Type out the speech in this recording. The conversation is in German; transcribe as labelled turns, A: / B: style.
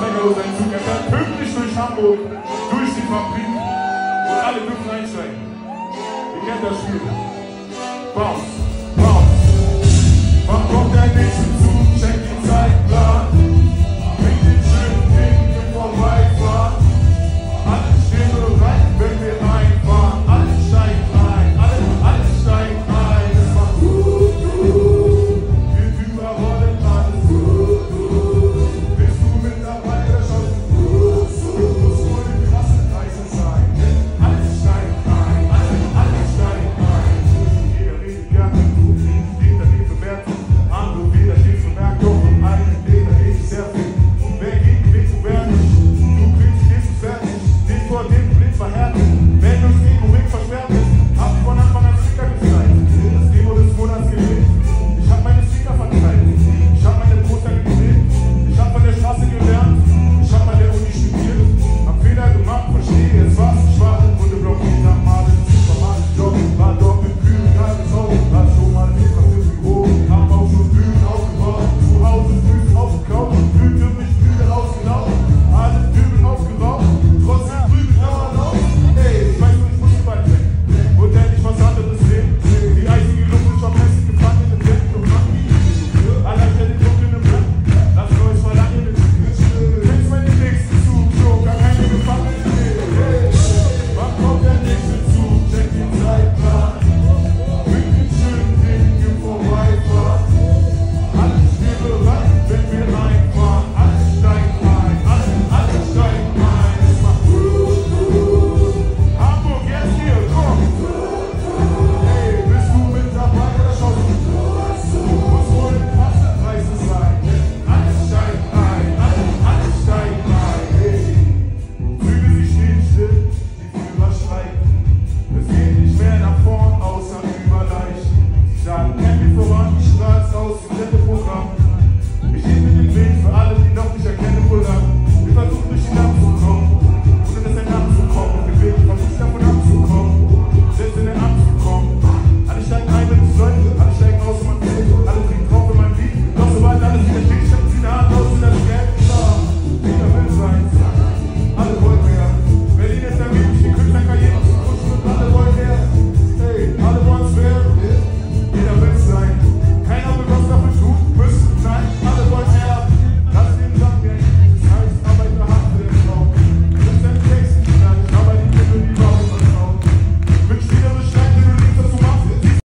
A: Megalo seinen Zug. Er fährt pünktlich durch Hamburg, durch die Fabrik und alle dürfen einsteigen. Ihr kennt das Spiel. Baum, for having